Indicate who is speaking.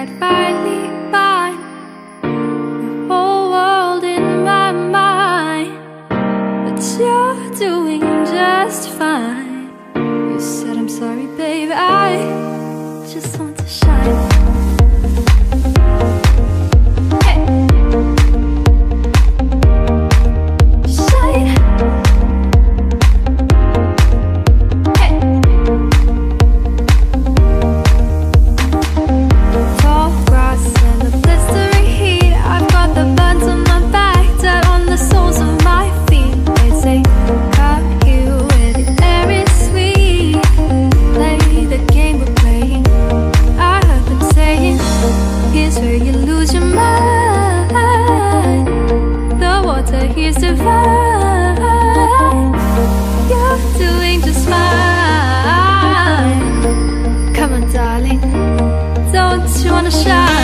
Speaker 1: had finally found the whole world in my mind, but you're doing. you survive. You're doing just fine. Come on, darling, don't you wanna shine?